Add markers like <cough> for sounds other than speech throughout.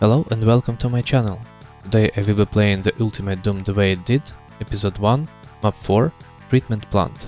Hello and welcome to my channel. Today I will be playing the Ultimate Doom the way id did, episode 1, map 4, Treatment Plant.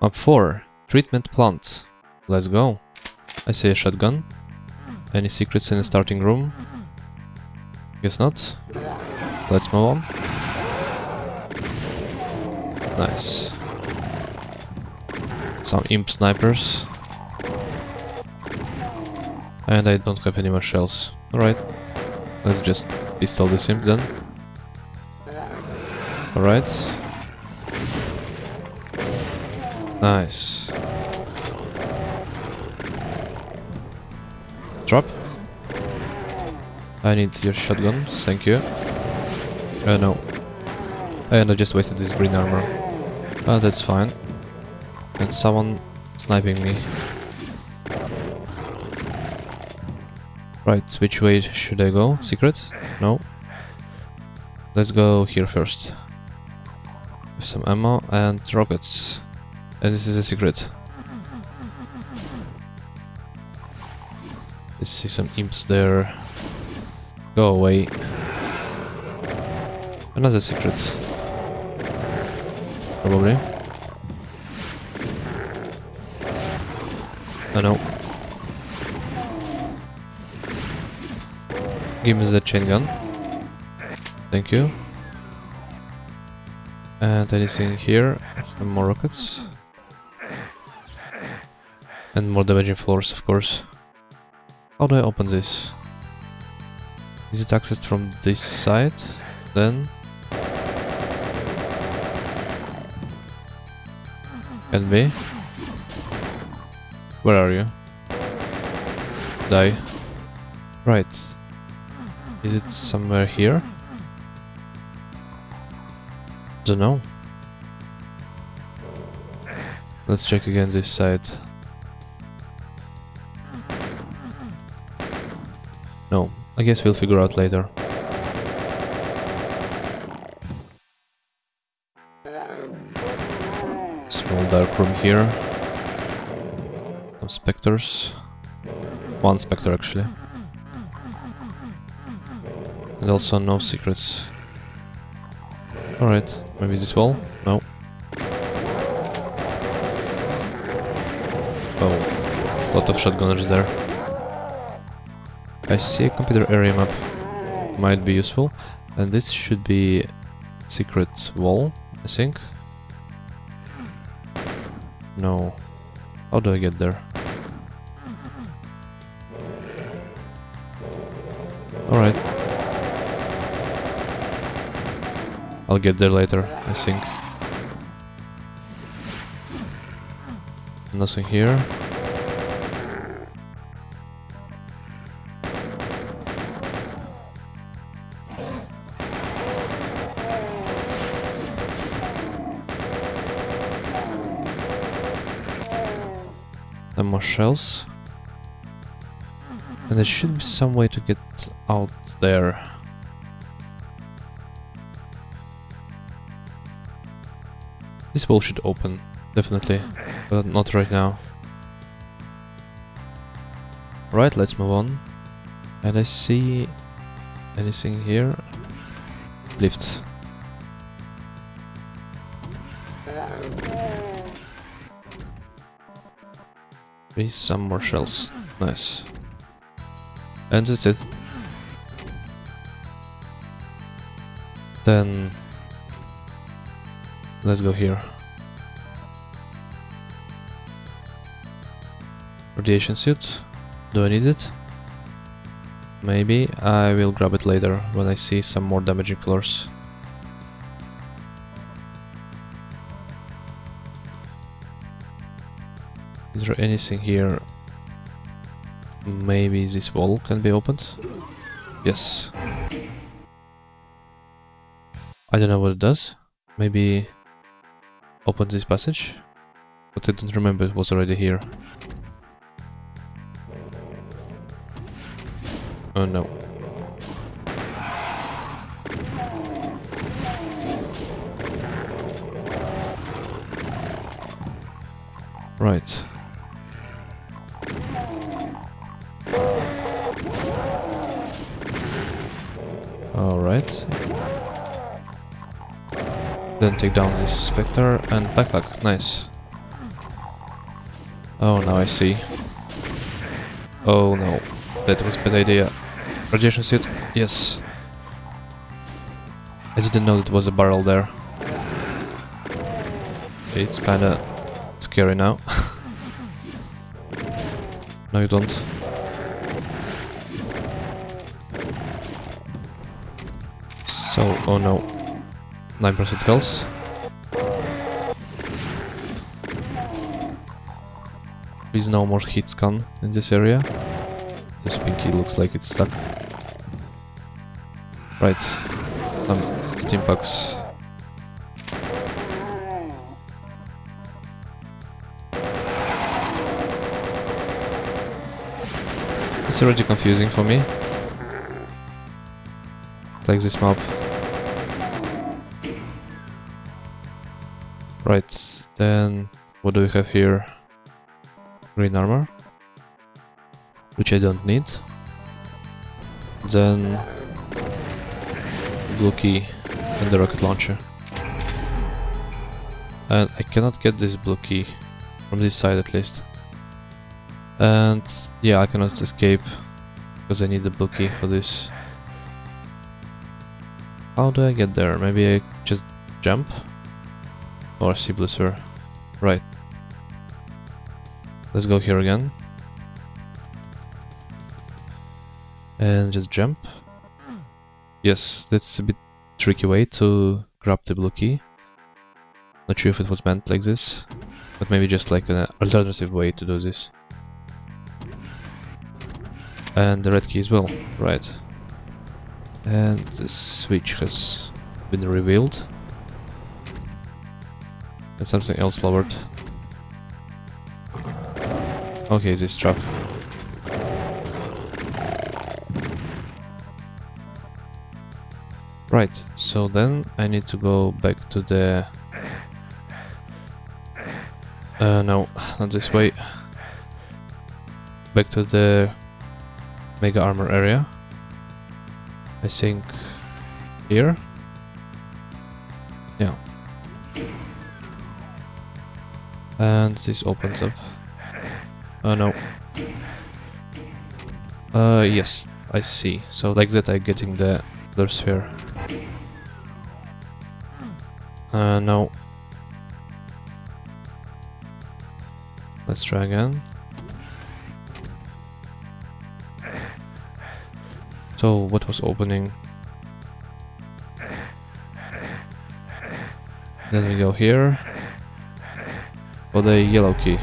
Map 4, Treatment Plant. Let's go. I see a shotgun. Any secrets in the starting room? Guess not. Let's move on. Nice. Some imp snipers. And I don't have any more shells. Alright. Let's just pistol the imp then. Alright. Nice. Drop. I need your shotgun, thank you. Uh, no. And I just wasted this green armor. Uh, that's fine. And someone sniping me. Right, which way should I go? Secret? No. Let's go here first. With some ammo and rockets. And this is a secret. Let's see some imps there. Go away. Another secret. Probably. Oh no. Give me the chain gun. Thank you. And anything here? Some more rockets. And more damaging floors, of course. How do I open this? Is it accessed from this side? Then... Can be. Where are you? Die. Right. Is it somewhere here? Don't know. Let's check again this side. No, I guess we'll figure out later. Small dark room here. Some specters. One specter actually. And also no secrets. Alright, maybe this wall? No. Oh, lot of shotgunners there. I see a computer area map. Might be useful. And this should be secret wall, I think. No. How do I get there? Alright. I'll get there later, I think. Nothing here. Some more shells. And there should be some way to get out there. This wall should open, definitely, but not right now. Right, let's move on. And I see anything here? Lift. Please, some more shells. Nice. And that's it. Then let's go here. Radiation suit. Do I need it? Maybe. I will grab it later when I see some more damaging floors. Is there anything here? Maybe this wall can be opened? Yes. I don't know what it does. Maybe open this passage? But I don't remember it was already here. Oh no. Right. Then take down this Spectre and backpack. Nice. Oh, now I see. Oh no, that was a bad idea. Radiation suit, yes. I didn't know there was a barrel there. It's kinda scary now. <laughs> no you don't. So, oh no. 9% health. Please no more hit scan in this area. This pinky looks like it's stuck. Right. Some stimpacks. It's already confusing for me. Like this map. Right, then what do we have here? Green armor, which I don't need. Then blue key and the rocket launcher. And I cannot get this blue key from this side at least. And yeah, I cannot escape because I need the blue key for this. How do I get there? Maybe I just jump? Or see Blister. Right. Let's go here again. And just jump. Yes, that's a bit tricky way to grab the blue key. Not sure if it was meant like this, but maybe just like an alternative way to do this. And the red key as well, right. And the switch has been revealed. And something else lowered. Okay, this trap. Right, so then I need to go back to the... Uh, no, not this way. Back to the Mega Armor area. I think here. Yeah. And this opens up. Oh no. Uh, yes, I see. So like that I'm getting the other sphere. Uh, no. Let's try again. So, what was opening? Then we go here. For the yellow key.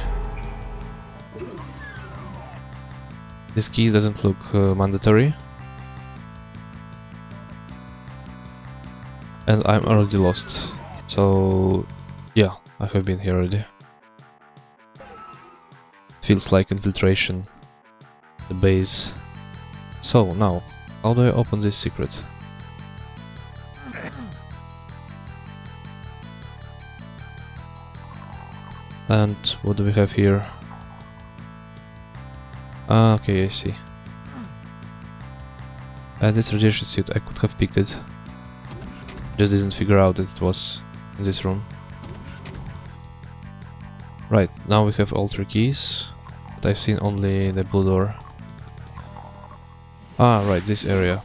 This key doesn't look uh, mandatory. And I'm already lost. So, yeah, I have been here already. Feels like infiltration. The base. So, now, how do I open this secret? And what do we have here? Ah, okay, I see. And this radiation suit, I could have picked it. Just didn't figure out that it was in this room. Right, now we have all three keys, but I've seen only the blue door. Ah, right, this area.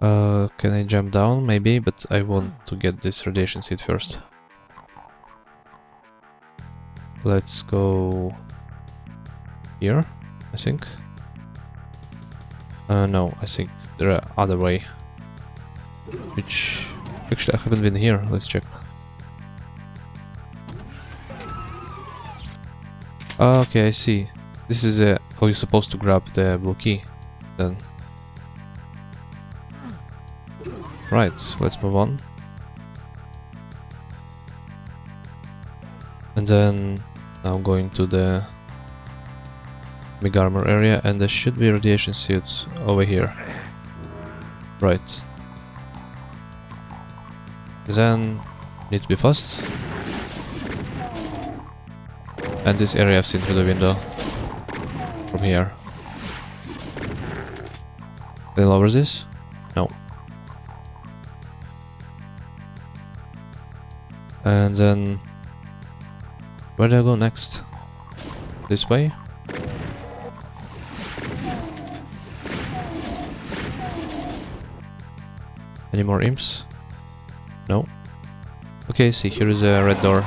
Uh, can I jump down? Maybe, but I want to get this radiation suit first. Let's go here, I think. Uh, no, I think there are other way. Which actually I haven't been here. Let's check. Okay, I see. This is uh, how you're supposed to grab the blue key. Then. Right, let's move on. And then now going to the big armor area and there should be radiation suits over here. Right. Then need to be fast. And this area I've seen through the window. From here. They lower this? No. And then where do I go next? This way? Any more imps? No. Okay, see, here is a red door.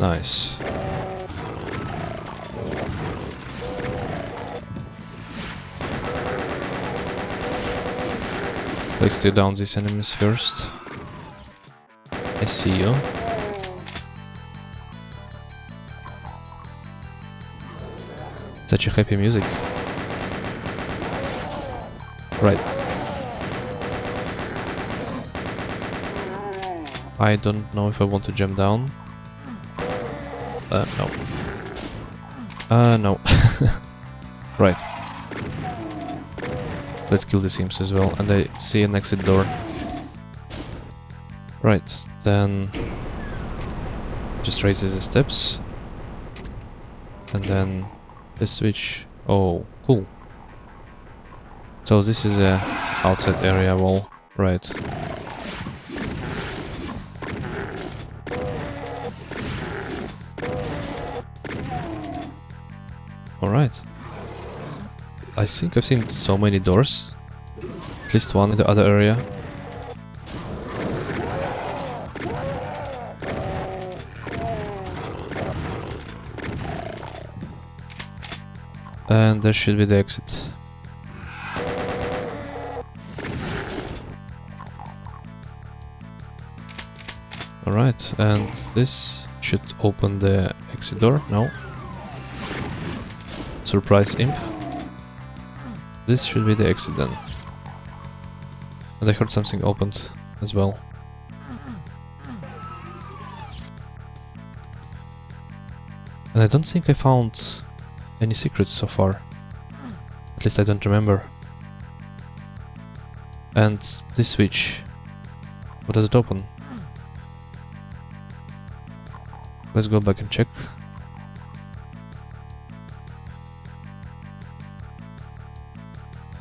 Nice. Let's tear down these enemies first. I see you. Such a happy music. Right. I don't know if I want to jump down. Uh, no. Uh, no. <laughs> right. Let's kill the Sims as well. And I see an exit door. Right, then... Just raises the steps. And then the switch. Oh, cool. So this is a outside area wall. Right. Alright. I think I've seen so many doors. At least one in the other area. And there should be the exit. Alright, and this should open the exit door. No. Surprise imp. This should be the exit then. And I heard something opened as well. And I don't think I found any secrets so far. At least I don't remember. And this switch. What does it open? Let's go back and check.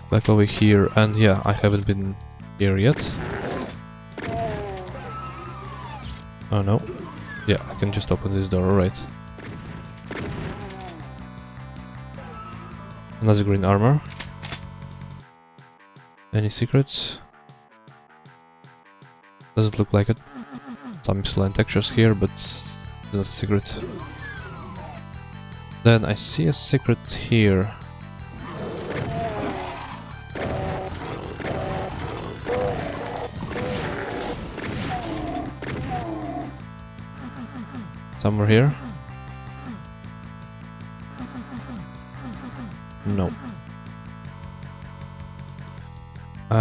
Back over here, and yeah, I haven't been here yet. Oh no. Yeah, I can just open this door, alright. Another green armor. Any secrets? Doesn't look like it. Some excellent textures here, but it's not a secret. Then I see a secret here. Somewhere here?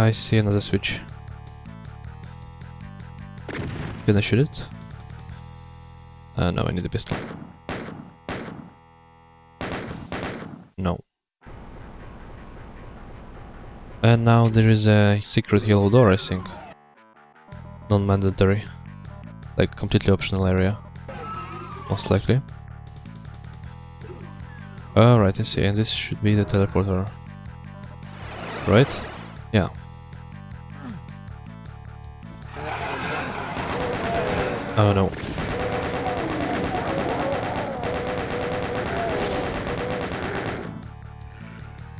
I see another switch. Can I shoot it? Uh, no, I need a pistol. No. And now there is a secret yellow door, I think. Non-mandatory. Like, completely optional area. Most likely. Alright, I see, and this should be the teleporter. Right? Yeah. Oh no.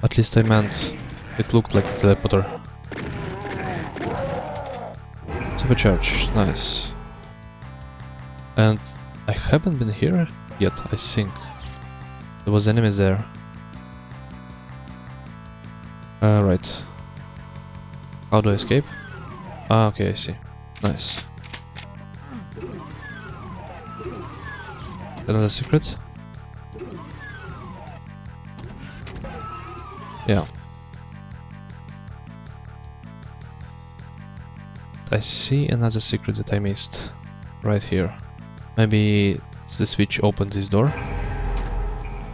At least I meant it looked like a teleporter. Supercharge, nice. And I haven't been here yet, I think. There was enemies there. Alright. Uh, How do I escape? Ah, okay, I see. Nice. Another secret? Yeah. I see another secret that I missed. Right here. Maybe the switch opened this door?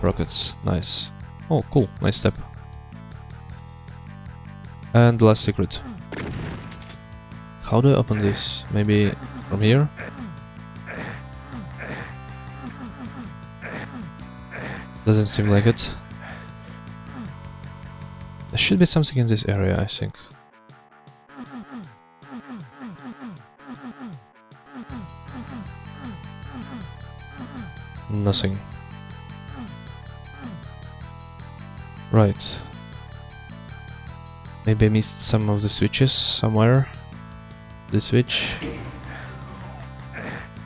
Rockets, nice. Oh, cool, nice step. And the last secret. How do I open this? Maybe from here? Doesn't seem like it. There should be something in this area, I think. Nothing. Right. Maybe I missed some of the switches somewhere. The switch.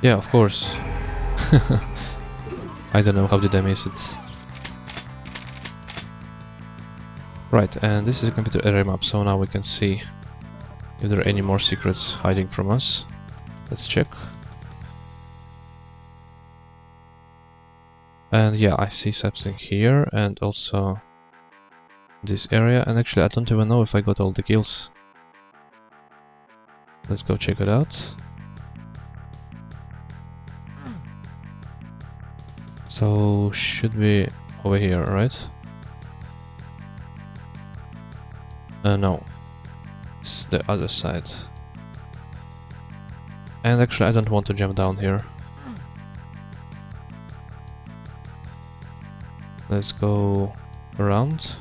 Yeah, of course. <laughs> I don't know, how did I miss it? Right, and this is a computer area map, so now we can see if there are any more secrets hiding from us. Let's check. And yeah, I see something here and also this area. And actually, I don't even know if I got all the kills. Let's go check it out. So, should be over here, right? Uh, no. It's the other side. And actually, I don't want to jump down here. Let's go around.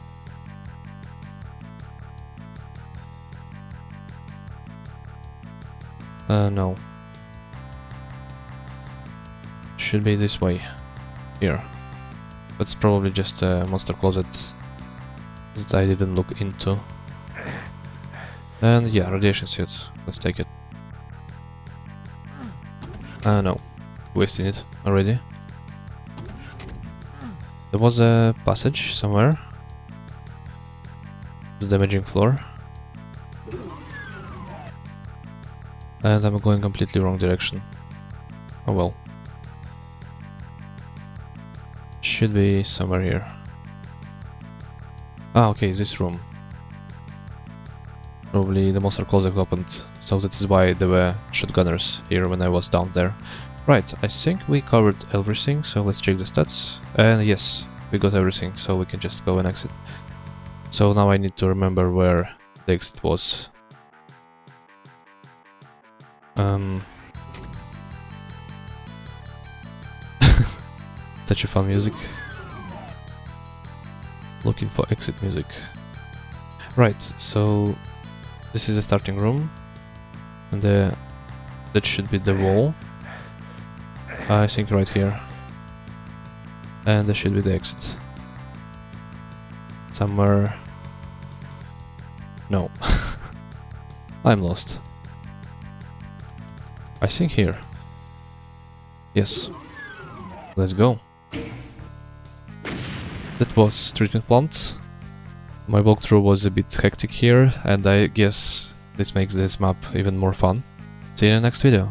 Uh, no. Should be this way. Here. That's probably just a monster closet that I didn't look into. And yeah, radiation suit. Let's take it. Uh, no. Wasting it already. There was a passage somewhere. The damaging floor. And I'm going completely wrong direction. Oh well. Should be somewhere here. Ah, okay, this room. Probably the monster closet opened, so that is why there were shotgunners here when I was down there. Right, I think we covered everything, so let's check the stats. And yes, we got everything, so we can just go and exit. So now I need to remember where the exit was. Um... <laughs> Such a fun music. Looking for exit music. Right, so this is the starting room. And the that should be the wall. I think right here. And there should be the exit. Somewhere... No. <laughs> I'm lost. I think here. Yes. Let's go. That was treatment plant. My walkthrough was a bit hectic here, and I guess this makes this map even more fun. See you in the next video.